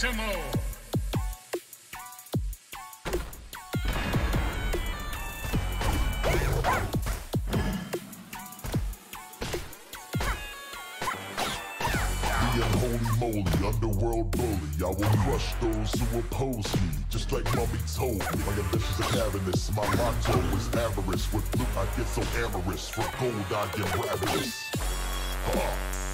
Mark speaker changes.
Speaker 1: Maximo!
Speaker 2: Moly, underworld bully. I will crush those who oppose me, just like mommy told me. My ambitions are cavernous, my motto is avarice. With loot I get so amorous, for gold I get ravenous. Huh.